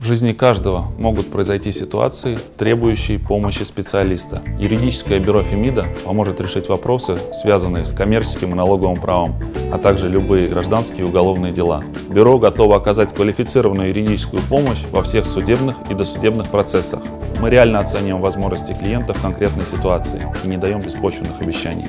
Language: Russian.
В жизни каждого могут произойти ситуации, требующие помощи специалиста. Юридическое бюро Фемида поможет решить вопросы, связанные с коммерческим и налоговым правом, а также любые гражданские и уголовные дела. Бюро готово оказать квалифицированную юридическую помощь во всех судебных и досудебных процессах. Мы реально оцениваем возможности клиента в конкретной ситуации и не даем беспочвенных обещаний.